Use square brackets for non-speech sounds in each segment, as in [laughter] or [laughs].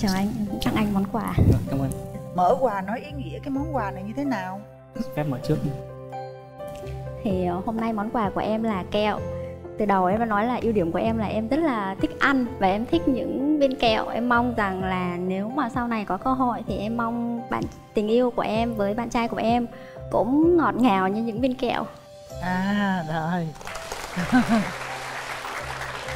chào anh em tặng anh món quà. Vâng, cảm ơn. Mở quà nói ý nghĩa cái món quà này như thế nào? Phép mở trước thì ờ, hôm nay món quà của em là kẹo. Từ đầu em đã nói là ưu điểm của em là em rất là thích ăn và em thích những viên kẹo. Em mong rằng là nếu mà sau này có cơ hội thì em mong bạn tình yêu của em với bạn trai của em cũng ngọt ngào như những viên kẹo. À rồi [laughs]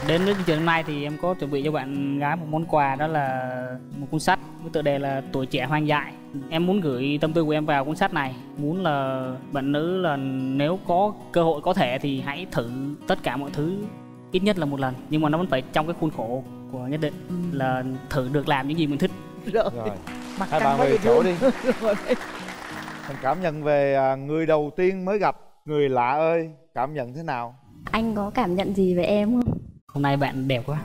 đến với chương trình hôm nay thì em có chuẩn bị cho bạn gái một món quà đó là một cuốn sách với tựa đề là tuổi trẻ hoang dại. Em muốn gửi tâm tư của em vào cuốn sách này. Muốn là bạn nữ là nếu có cơ hội có thể thì hãy thử tất cả mọi thứ ít nhất là một lần. Nhưng mà nó vẫn phải trong cái khuôn khổ của nhất định Ừ. là thử được làm những gì mình thích. Rồi, rồi. Mặt hai bạn về chỗ đi. [laughs] Mình cảm nhận về à, người đầu tiên mới gặp người lạ ơi cảm nhận thế nào? Anh có cảm nhận gì về em không hôm nay bạn đẹp quá.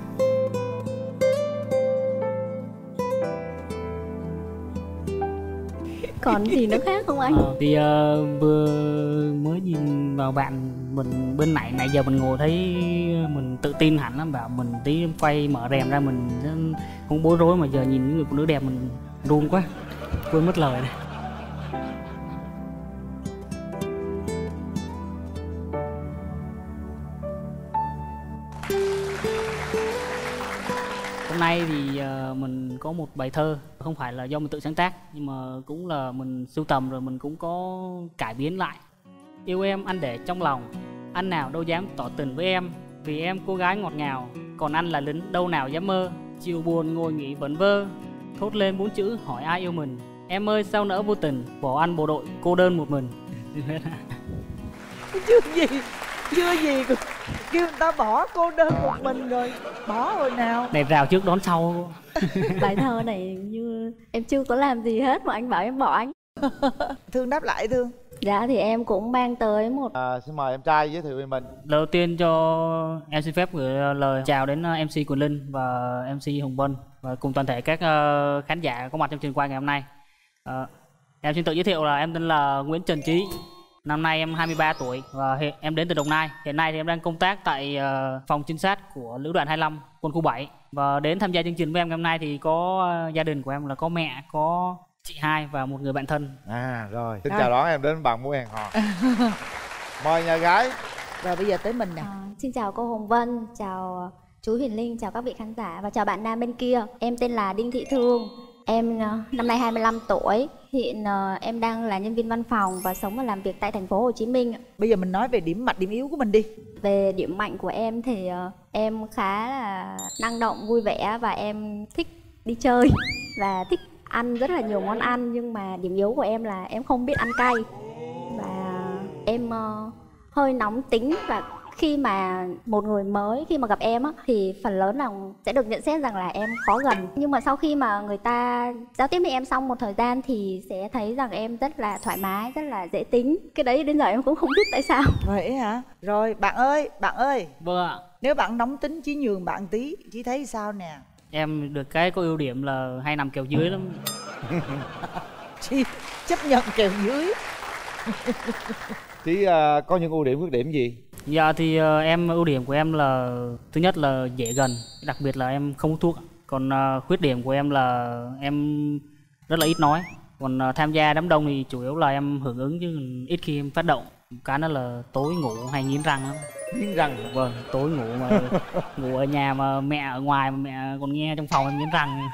Còn gì nữa khác không anh? Ờ, thì ờ, vừa mới nhìn vào bạn mình bên này nãy giờ mình ngồi thấy mình tự tin hẳn lắm bảo mình tí quay mở rèm ra mình không bối rối mà giờ nhìn những người phụ nữ đẹp mình run quá quên mất lời này nay thì ờ, mình có một bài thơ, không phải là do mình tự sáng tác, nhưng mà cũng là mình sưu tầm rồi mình cũng có cải biến lại. Yêu em anh để trong lòng anh nào đâu dám tỏ tình với em, vì em cô gái ngọt ngào, còn anh là lính đâu nào dám mơ. Chiều buồn ngồi nghỉ vẩn vơ, thốt lên bốn chữ hỏi ai yêu mình. Em ơi, sao nỡ vô tình bỏ anh bộ đội cô đơn một mình? Chưa gì chưa gì cũng kêu người ta bỏ cô đơn một mình rồi. Bỏ rồi nào? Này rào trước đón sau. [laughs] Bài thơ này như em chưa có làm gì hết mà anh bảo em bỏ anh. [laughs] Thương đáp lại thương. Dạ thì em cũng mang tới một à, xin mời em trai giới thiệu về mình. Đầu tiên cho em xin phép gửi lời chào đến ờ, mc quỳnh linh và mc hùng vân và cùng toàn thể các ờ, khán giả có mặt trong trường quay ngày hôm nay. Ờ, em xin tự giới thiệu là em tên là nguyễn trần trí năm nay em 23 tuổi và hiện, em đến từ đồng nai. Hiện nay thì em đang công tác tại ờ, phòng trinh sát của lữ đoàn 25 quân khu 7 và đến tham gia chương trình với em ngày hôm nay thì có ờ, gia đình của em là có mẹ có chị hai và một người bạn thân. À rồi. Xin Rồi. chào đón em đến bạn mua hẹn hò [laughs] mời nhà gái. Rồi bây giờ tới mình nè. À, xin chào cô Hồng Vân, chào chú Huyền Linh, chào các vị khán giả và chào bạn nam bên kia. Em tên là Đinh Thị Thương. Em ờ, năm nay 25 tuổi, hiện ờ, em đang là nhân viên văn phòng và sống và làm việc tại thành phố Hồ Chí Minh. bây giờ mình nói về điểm mạnh điểm yếu của mình đi. Về điểm mạnh của em thì ờ, em khá là năng động, vui vẻ và em thích đi chơi và thích ăn rất là nhiều món ăn. Nhưng mà điểm yếu của em là em không biết ăn cay. Và em hơi nóng tính và khi mà một người mới khi mà gặp em á thì phần lớn là sẽ được nhận xét rằng là em khó gần. Nhưng mà sau khi mà người ta giao tiếp với em xong một thời gian thì sẽ thấy rằng em rất là thoải mái rất là dễ tính. Cái đấy đến giờ em cũng không biết tại sao. Vậy hả? Rồi bạn ơi bạn ơi. Vâng ạ. Nếu bạn nóng tính chí nhường bạn tí chí thấy sao nè? Em được cái có ưu điểm là hay nằm kèo dưới lắm. [laughs] Chí chấp nhận kèo dưới. Chí à, có những ưu điểm khuyết điểm gì Dạ thì ờ, em ưu điểm của em là thứ nhất là dễ gần, đặc biệt là em không hút thuốc. Còn ờ, khuyết điểm của em là em rất là ít nói. Còn ờ, tham gia đám đông thì chủ yếu là em hưởng ứng chứ ít khi em phát động. Cái đó là tối ngủ hay nghiến răng lắm. nghiến răng Vâng, tối ngủ mà [laughs] ngủ ở nhà mà mẹ ở ngoài mà mẹ còn nghe trong phòng em nghiến răng.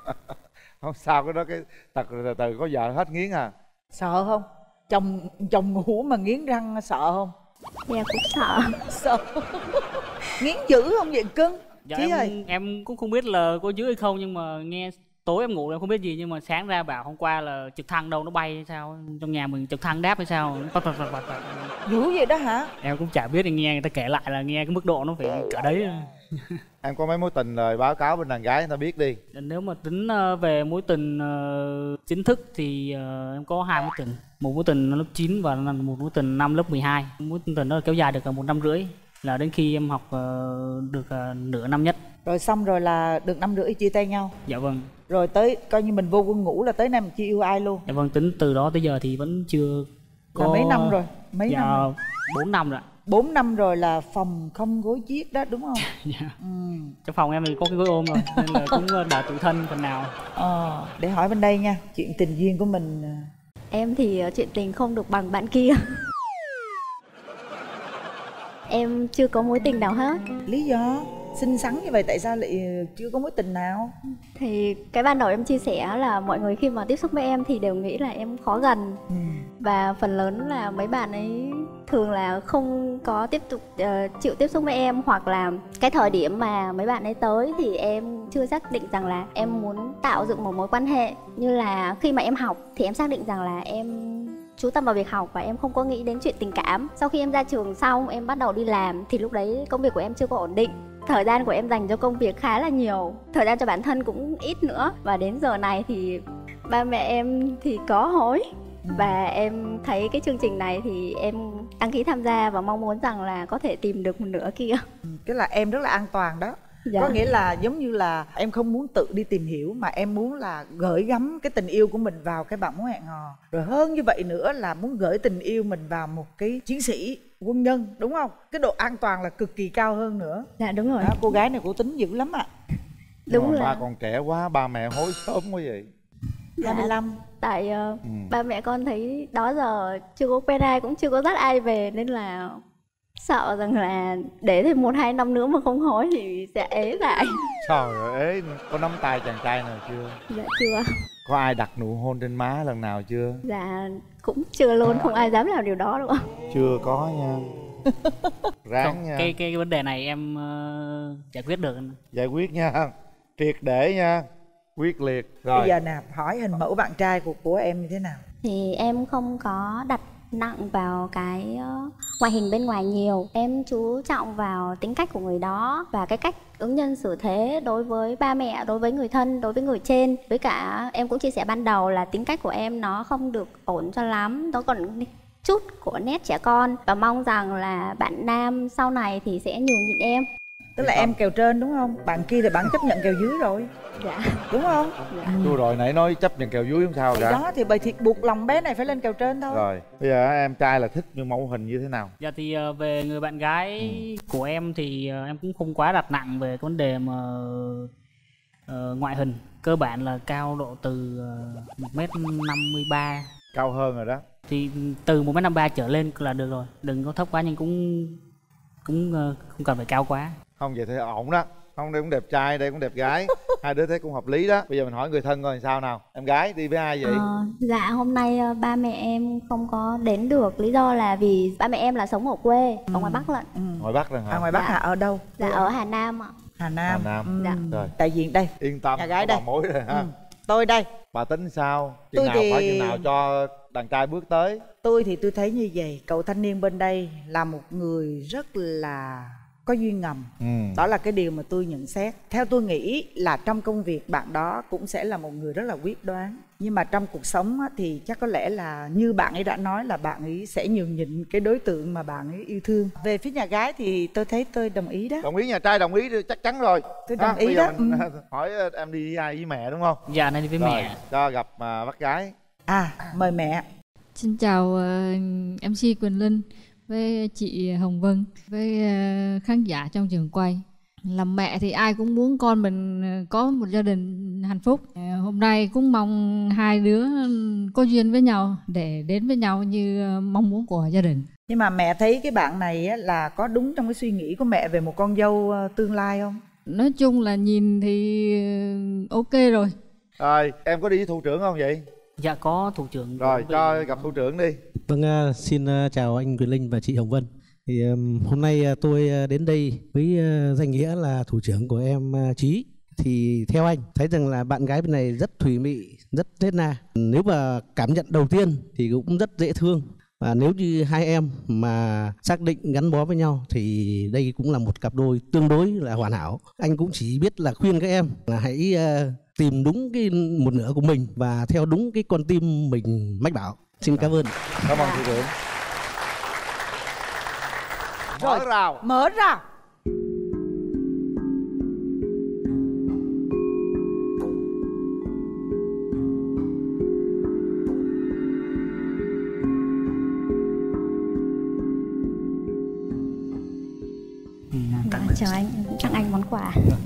[laughs] không sao cái đó cái tật từ từ có vợ hết nghiến à sợ không chồng chồng ngủ mà nghiến răng sợ không em cũng sợ. Sợ. [laughs] Nghiến dữ không vậy? Cưng. Dạ Chí ơi. em, em cũng không biết là có dưới hay không nhưng mà nghe tối em ngủ em không biết gì nhưng mà sáng ra bảo hôm qua là trực thăng đâu nó bay hay sao? Trong nhà mình trực thăng đáp hay sao? Bật, bật, bật, bật, bật. dữ vậy đó hả? Em cũng chả biết thì nghe người ta kể lại là nghe cái mức độ nó phải cỡ đấy [laughs] em có mấy mối tình rồi báo cáo bên đàn gái người ta biết đi. Nếu mà tính ờ, về mối tình ờ, chính thức thì ờ, em có hai mối tình. Một mối tình lớp 9 và một mối tình năm lớp 12 mối tình đó kéo dài được một năm rưỡi là đến khi em học được nửa năm nhất. Rồi xong rồi là được năm rưỡi chia tay nhau. Dạ vâng. Rồi tới coi như mình vô quân ngủ là tới nay mình chưa yêu ai luôn. Dạ vâng tính từ đó tới giờ thì vẫn chưa là mấy năm rồi? Mấy dạ năm bốn năm rồi. 4 năm rồi là phòng không gối chiếc đó đúng không? [laughs] Dạ. ừ. trong phòng em thì có cái gối ôm rồi nên là cũng đỡ tủi thân phần nào. Ờ, để hỏi bên đây nha chuyện tình duyên của mình ờ, Em thì ờ, chuyện tình không được bằng bạn kia. Em chưa có mối tình nào hết. Lý do? Xinh xắn như vậy tại sao lại ờ, chưa có mối tình nào? Thì cái ban đầu em chia sẻ là mọi người khi mà tiếp xúc với em thì đều nghĩ là em khó gần. Ừ. Và phần lớn là mấy bạn ấy thường là không có tiếp tục uh, chịu tiếp xúc với em Hoặc là cái thời điểm mà mấy bạn ấy tới thì em chưa xác định rằng là em muốn tạo dựng một mối quan hệ. Như là khi mà em học thì em xác định rằng là em chú tâm vào việc học và em không có nghĩ đến chuyện tình cảm. Sau khi em ra trường xong em bắt đầu đi làm thì lúc đấy công việc của em chưa có ổn định. Thời gian của em dành cho công việc khá là nhiều thời gian cho bản thân cũng ít nữa. Và đến giờ này thì ba mẹ em thì có hối và em thấy cái chương trình này thì em đăng ký tham gia và mong muốn rằng là có thể tìm được một nửa kia. Cái là em rất là an toàn đó. Dạ. có nghĩa là giống như là em không muốn tự đi tìm hiểu mà em muốn là gửi gắm cái tình yêu của mình vào cái bạn muốn hẹn hò. Rồi hơn như vậy nữa là muốn gửi tình yêu mình vào một cái chiến sĩ quân nhân đúng không? Cái độ an toàn là cực kỳ cao hơn nữa. Dạ đúng rồi. Đó, cô gái này cô tính dữ lắm ạ. Đúng Mà là ba còn trẻ quá ba mẹ hối sớm quá vậy Dạ. 25 tại ờ, Ừ. ba mẹ con thấy đó giờ chưa có quen ai cũng chưa có dắt ai về nên là sợ rằng là để thêm một hai năm nữa mà không hối thì sẽ ế lại. Trời ơi ế có nắm tay chàng trai nào chưa? Dạ chưa. Có ai đặt nụ hôn trên má lần nào chưa? Dạ cũng chưa luôn không ai dám làm điều đó đâu ạ. Chưa có nha. [laughs] Ráng Không, nha. cái, cái cái vấn đề này em ờ, giải quyết được. Giải quyết nha. Triệt để nha quyết liệt. Rồi. bây giờ nè hỏi hình mẫu bạn trai của của em như thế nào? Thì em không có đặt nặng vào cái ờ, ngoại hình bên ngoài nhiều. Em chú trọng vào tính cách của người đó và cái cách ứng nhân xử thế đối với ba mẹ đối với người thân đối với người trên. Với cả em cũng chia sẻ ban đầu là tính cách của em nó không được ổn cho lắm nó còn chút của nét trẻ con. Và mong rằng là bạn nam sau này thì sẽ nhường nhịn em. Tức là em kèo trên đúng không? Bạn kia thì bạn chấp nhận kèo dưới rồi dạ. Đúng không? Dạ. Tôi rồi nãy nói chấp nhận kèo dưới không sao thì cả đó thì bởi thiệt buộc lòng bé này phải lên kèo trên thôi. Rồi bây giờ em trai là thích như mẫu hình như thế nào? Dạ thì ờ, về người bạn gái của em thì ờ, em cũng không quá đặt nặng về cái vấn đề mà ờ, ngoại hình. Cơ bản là cao độ từ một mét năm mươi ba. Cao hơn rồi đó. Thì từ một mét năm ba trở lên là được rồi. Đừng có thấp quá nhưng cũng cũng không cần phải cao quá. Không vậy thì ổn đó không đây cũng đẹp trai đây cũng đẹp gái. [laughs] Hai đứa thấy cũng hợp lý đó. Bây giờ mình hỏi người thân coi làm sao nào. Em gái đi với ai vậy? Ờ, dạ hôm nay ờ, ba mẹ em không có đến được. Lý do là vì ba mẹ em là sống ở quê ở ngoài Bắc lận. Ừ. ngoài bắc rồi hả? À ngoài bắc Dạ. hả ở đâu? Dạ ở Hà Nam ạ. Hà nam, Hà Nam. Ừ. Dạ. rồi. Đại diện đây. Yên tâm Nhà gái đây. bà mối rồi ha. Ừ. tôi đây. Bà tính sao? Chừng Tôi nào thì- phải chừng nào cho đàn trai bước tới? Tôi thì tôi thấy như vậy. Cậu thanh niên bên đây là một người rất là có duyên ngầm. Ừ. đó là cái điều mà tôi nhận xét. Theo tôi nghĩ là trong công việc bạn đó cũng sẽ là một người rất là quyết đoán. Nhưng mà trong cuộc sống á, thì chắc có lẽ là như bạn ấy đã nói là bạn ấy sẽ nhường nhịn cái đối tượng mà bạn ấy yêu thương. Về phía nhà gái thì tôi thấy tôi đồng ý đó. Đồng ý nhà trai đồng ý chắc chắn rồi. Tôi đồng ý bây giờ đó, mình ừ. [laughs] hỏi ờ, em đi với ai với mẹ đúng không? Dạ này đi với rồi mẹ. cho gặp à, bác gái. À mời mẹ. Xin chào ờ, MC Quỳnh Linh với chị Hồng Vân với ờ, khán giả trong trường quay. Làm mẹ thì ai cũng muốn con mình ờ, có một gia đình hạnh phúc. Ờ, Hôm nay cũng mong hai đứa có duyên với nhau để đến với nhau như mong muốn của gia đình. nhưng mà mẹ thấy cái bạn này á, là có đúng trong cái suy nghĩ của mẹ về một con dâu tương lai không Nói chung là nhìn thì ok rồi. rồi em có đi với thủ trưởng không vậy dạ có thủ trưởng rồi cho bên- gặp thủ trưởng đi Vâng, à, xin à, chào anh Quyền Linh và chị Hồng Vân. Thì hôm nay à, tôi đến đây với danh nghĩa là thủ trưởng của em Trí. Thì theo anh thấy rằng là bạn gái bên này rất thủy mị, rất nết na. Nếu mà cảm nhận đầu tiên thì cũng rất dễ thương. Và nếu như hai em mà xác định gắn bó với nhau thì đây cũng là một cặp đôi tương đối là hoàn hảo. Anh cũng chỉ biết là khuyên các em là hãy tìm đúng cái một nửa của mình và theo đúng cái con tim mình mách bảo. Xin cảm ơn. cảm ơn thủ trưởng mở rào. mở ra Dạ, tặng chào anh. Tặng anh món quà Vâng, cảm ơn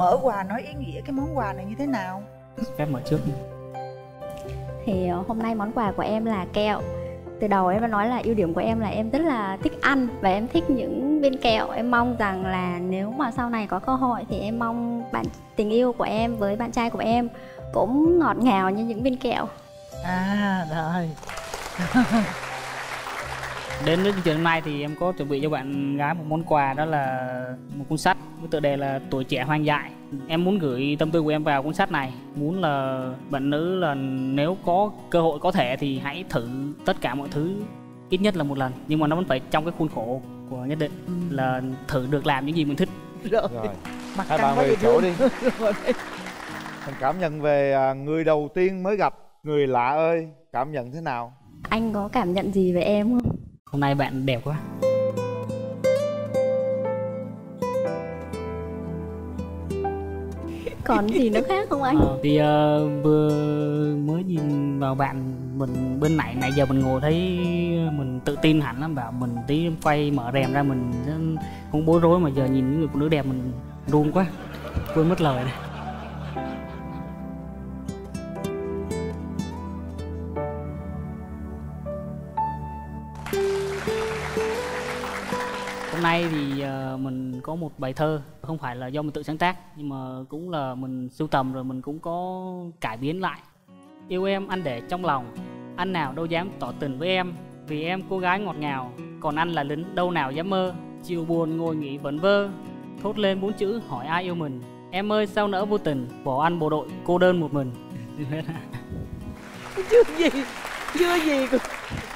mở quà nói ý nghĩa cái món quà này như thế nào? Phép mở trước thì ờ, hôm nay món quà của em là kẹo. Từ đầu em đã nói là ưu điểm của em là em rất là thích ăn và em thích những viên kẹo. Em mong rằng là nếu mà sau này có cơ hội thì em mong bạn tình yêu của em với bạn trai của em cũng ngọt ngào như những viên kẹo. À rồi [laughs] đến với chương trình hôm nay thì em có chuẩn bị cho bạn gái một món quà đó là một cuốn sách với tựa đề là tuổi trẻ hoang dại. Em muốn gửi tâm tư của em vào cuốn sách này muốn là bạn nữ là nếu có cơ hội có thể thì hãy thử tất cả mọi thứ ít nhất là một lần nhưng mà nó vẫn phải trong cái khuôn khổ của nhất định là thử được làm những gì mình thích. Rồi. Rồi. Mặt hai căng bạn về chỗ đi. [laughs] Mình cảm nhận về à, người đầu tiên mới gặp người lạ ơi cảm nhận thế nào? Anh có cảm nhận gì về em không hôm nay bạn đẹp quá. [laughs] Còn gì nữa khác không anh? Ờ, thì ờ, vừa mới nhìn vào bạn mình bên này nãy giờ mình ngồi thấy mình tự tin hẳn lắm bảo mình tí quay mở rèm ra mình không bối rối mà giờ nhìn những người phụ nữ đẹp mình run quá quên mất lời này hôm nay thì ờ, mình có một bài thơ, không phải là do mình tự sáng tác, nhưng mà cũng là mình sưu tầm rồi mình cũng có cải biến lại. Yêu em, anh để trong lòng, anh nào đâu dám tỏ tình với em, vì em cô gái ngọt ngào, còn anh là lính đâu nào dám mơ. Chiều buồn ngồi nghỉ vẩn vơ, thốt lên bốn chữ hỏi ai yêu mình. Em ơi, sao nỡ vô tình bỏ anh bộ đội cô đơn một mình? Chưa gì chưa gì cũng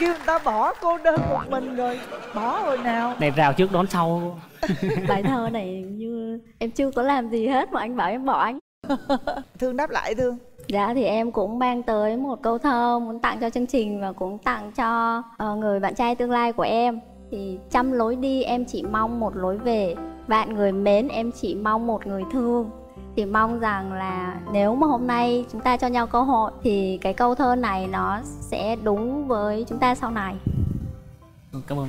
kêu người ta bỏ cô đơn một mình rồi. Bỏ rồi nào? Này rào trước đón sau. [laughs] Bài thơ này như em chưa có làm gì hết mà anh bảo em bỏ anh. [laughs] Thương đáp lại thương. Dạ thì em cũng mang tới một câu thơ muốn tặng cho chương trình và cũng tặng cho ờ, người bạn trai tương lai của em. Thì trăm lối đi em chỉ mong một lối về, bạn người mến em chỉ mong một người thương. Thì mong rằng là nếu mà hôm nay chúng ta cho nhau cơ hội thì cái câu thơ này nó sẽ đúng với chúng ta sau này. Cảm ơn.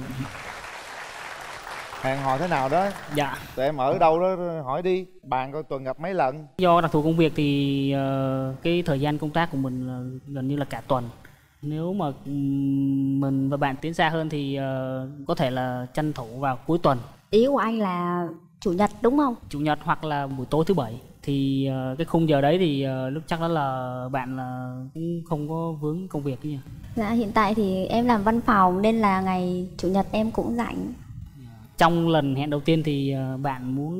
Hẹn hò thế nào đó? Dạ. Tụi em ở đâu đó hỏi đi. Bạn coi tuần gặp mấy lần. Do đặc thù công việc thì ờ, cái thời gian công tác của mình là gần như là cả tuần. Nếu mà mình và bạn tiến xa hơn thì ờ, có thể là tranh thủ vào cuối tuần. Ý của anh là chủ nhật đúng không? chủ nhật hoặc là buổi tối thứ bảy thì ờ, cái khung giờ đấy thì ờ, lúc chắc đó là bạn là cũng không có vướng công việc nhỉ Dạ hiện tại thì em làm văn phòng nên là ngày chủ nhật em cũng rảnh. trong lần hẹn đầu tiên thì ờ, bạn muốn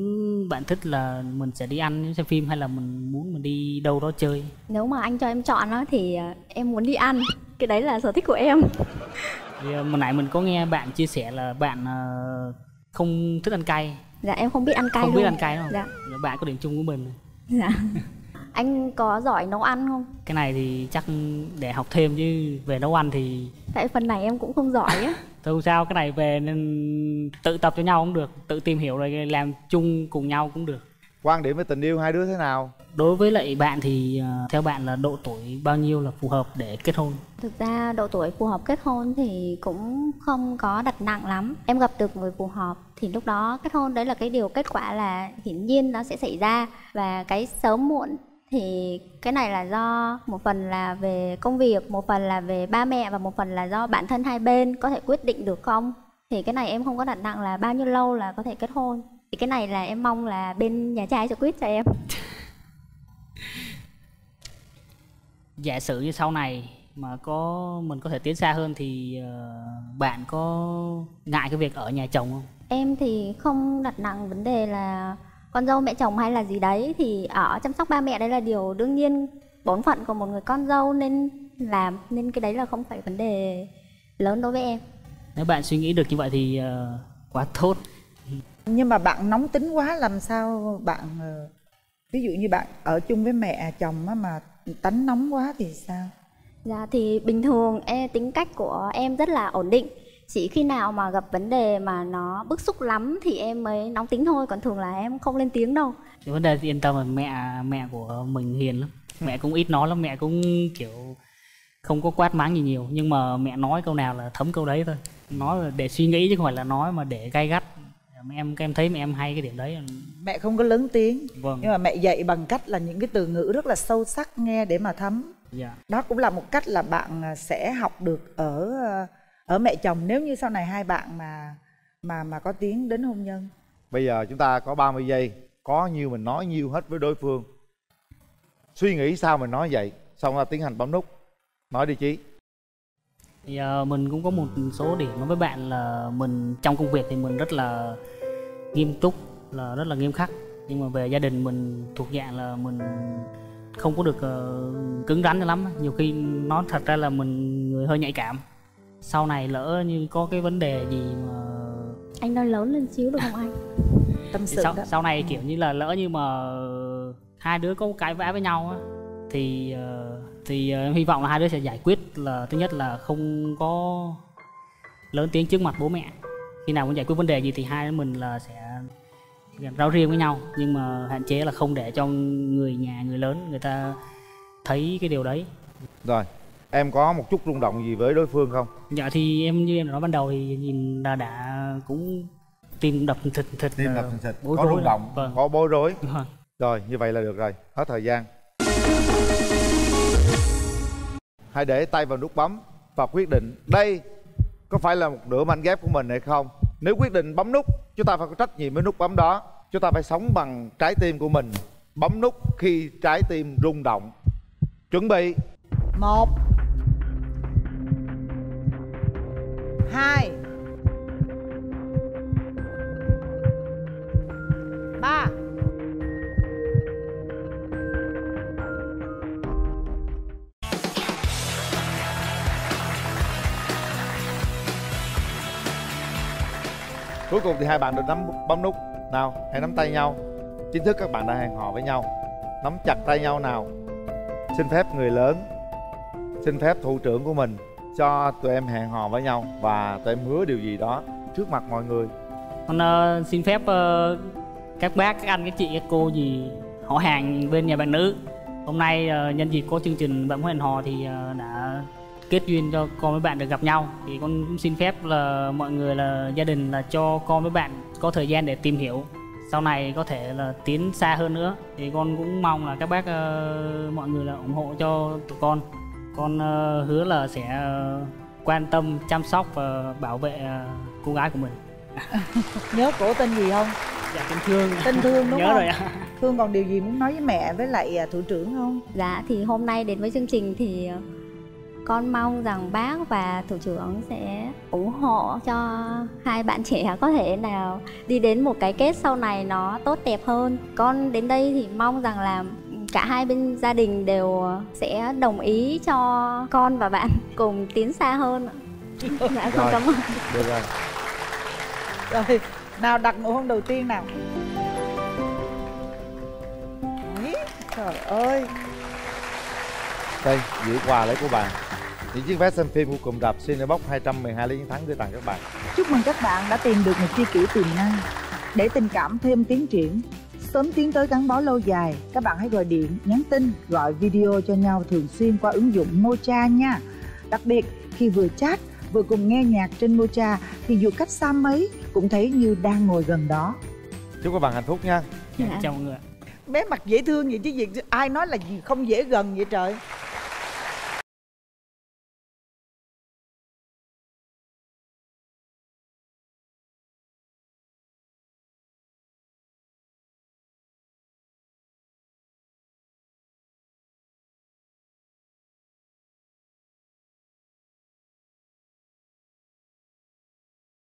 bạn thích là mình sẽ đi ăn xem phim hay là mình muốn mình đi đâu đó chơi Nếu mà anh cho em chọn á thì em muốn đi ăn. Cái đấy là sở thích của em. thì hồi nãy mình có nghe bạn chia sẻ là bạn không thích ăn cay Dạ em không biết ăn cay không luôn. biết ăn cay đâu Dạ. bạn có điểm chung của mình Dạ. [laughs] anh có giỏi nấu ăn không? cái này thì chắc để học thêm chứ về nấu ăn thì Tại phần này em cũng không giỏi á. [laughs] thôi không sao cái này về nên tự tập cho nhau cũng được tự tìm hiểu rồi làm chung cùng nhau cũng được quan điểm về tình yêu hai đứa thế nào đối với lại bạn thì ờ, theo bạn là độ tuổi bao nhiêu là phù hợp để kết hôn Thực ra độ tuổi phù hợp kết hôn thì cũng không có đặt nặng lắm. Em gặp được người phù hợp thì lúc đó kết hôn đấy là cái điều kết quả là hiển nhiên nó sẽ xảy ra và cái sớm muộn thì cái này là do một phần là về công việc, một phần là về ba mẹ và một phần là do bản thân hai bên có thể quyết định được không. Thì cái này em không có đặt nặng là bao nhiêu lâu là có thể kết hôn. Thì cái này là em mong là bên nhà trai sẽ quyết cho em. [laughs] giả sử như sau này mà có mình có thể tiến xa hơn thì ờ, bạn có ngại cái việc ở nhà chồng không Em thì không đặt nặng vấn đề là con dâu mẹ chồng hay là gì đấy thì ở chăm sóc ba mẹ đấy là điều đương nhiên bổn phận của một người con dâu nên làm nên cái đấy là không phải vấn đề lớn đối với em. nếu bạn suy nghĩ được như vậy thì ờ, quá tốt nhưng mà bạn nóng tính quá làm sao bạn ờ, ví dụ như bạn ở chung với mẹ chồng á mà tánh nóng quá thì sao Dạ thì bình thường em, tính cách của em rất là ổn định. Chỉ khi nào mà gặp vấn đề mà nó bức xúc lắm thì em mới nóng tính thôi, còn thường là em không lên tiếng đâu. vấn đề thì yên tâm là mẹ mẹ của mình hiền lắm. Mẹ cũng ít nói lắm mẹ cũng kiểu không có quát mắng gì nhiều. Nhưng mà mẹ nói câu nào là thấm câu đấy thôi. Nói là để suy nghĩ chứ không phải là nói mà để gay gắt. Em em thấy mẹ em hay cái điểm đấy. Mẹ không có lớn tiếng. Vâng. Nhưng mà mẹ dạy bằng cách là những cái từ ngữ rất là sâu sắc nghe để mà thấm. Dạ. Đó cũng là một cách là bạn sẽ học được ở ở mẹ chồng nếu như sau này hai bạn mà mà mà có tiếng đến hôn nhân? Bây giờ chúng ta có 30 giây có nhiêu mình nói nhiêu hết với đối phương. Suy nghĩ sao mình nói vậy xong ra tiến hành bấm nút. Nói đi chí. Thì uh, mình cũng có một số điểm nói với bạn là mình trong công việc thì mình rất là nghiêm túc là rất là nghiêm khắc. Nhưng mà về gia đình mình thuộc dạng là mình không có được uh, cứng rắn cho lắm nhiều khi nó thật ra là mình người hơi nhạy cảm sau này lỡ như có cái vấn đề gì mà anh nói lớn lên xíu được không anh? [laughs] Tâm sự sau, đó sau này kiểu như là lỡ như mà hai đứa có cãi vã với nhau á thì uh, thì uh, em hy vọng là hai đứa sẽ giải quyết là thứ nhất là không có lớn tiếng trước mặt bố mẹ. Khi nào muốn giải quyết vấn đề gì thì hai đứa mình là sẽ rau riêng với nhau. Nhưng mà hạn chế là không để cho người nhà người lớn người ta thấy cái điều đấy. Rồi em có một chút rung động gì với đối phương không? Dạ thì em như em nói ban đầu thì nhìn là đã cũng tim đập thịt thịt tim ờ, đập thình thịch bối có rối. rung động vâng. có bối rối. Vâng. rồi như vậy là được rồi. Hết thời gian. Hãy để tay vào nút bấm và quyết định đây có phải là một nửa mảnh ghép của mình hay không. Nếu quyết định bấm nút chúng ta phải có trách nhiệm với nút bấm đó. Chúng ta phải sống bằng trái tim của mình. Bấm nút khi trái tim rung động. Chuẩn bị. Một hai. Ba. Cuối cùng thì hai bạn được nắm bấm nút nào, hãy nắm tay nhau. Chính thức các bạn đã hẹn hò với nhau. Nắm chặt tay nhau nào. Xin phép người lớn, xin phép thủ trưởng của mình cho tụi em hẹn hò với nhau và tụi em hứa điều gì đó trước mặt mọi người. Con uh, xin phép uh, các bác các anh các chị các cô gì họ hàng bên nhà bạn nữ. Hôm nay uh, nhân dịp có chương trình bạn muốn hẹn hò thì uh, đã kết duyên cho con với bạn được gặp nhau. Thì con cũng xin phép là mọi người là gia đình là cho con với bạn có thời gian để tìm hiểu. Sau này có thể là tiến xa hơn nữa. Thì con cũng mong là các bác uh, mọi người là ủng hộ cho tụi con con ờ, hứa là sẽ ờ, quan tâm chăm sóc và bảo vệ ờ, cô gái của mình. [laughs] Nhớ cổ tên gì không? Dạ tình thương. Tên thương đúng [laughs] nhớ không? rồi ạ. Thương còn điều gì muốn nói với mẹ với lại à, thủ trưởng không? Dạ thì hôm nay đến với chương trình thì con mong rằng bác và thủ trưởng sẽ ủng hộ cho hai bạn trẻ có thể nào đi đến một cái kết sau này nó tốt đẹp hơn. Con đến đây thì mong rằng là cả hai bên gia đình đều sẽ đồng ý cho con và bạn [laughs] cùng tiến xa hơn. ạ. Dạ con cảm ơn. được rồi rồi nào đặt nụ hôn đầu tiên nào trời ơi đây gửi quà lấy của bạn những chiếc vé xem phim của cụm rạp Cinebox 212 lý chiến thắng gửi tặng các bạn chúc mừng các bạn đã tìm được một tri kỷ tiềm năng để tình cảm thêm tiến triển sớm tiến tới gắn bó lâu dài. Các bạn hãy gọi điện nhắn tin gọi video cho nhau thường xuyên qua ứng dụng Mocha nha. Đặc biệt khi vừa chat vừa cùng nghe nhạc trên Mocha thì dù cách xa mấy cũng thấy như đang ngồi gần đó. Chúc các bạn hạnh phúc nha. Dạ, Dạ. chào mọi người. Ạ. bé mặt dễ thương vậy chứ gì ai nói là gì không dễ gần vậy trời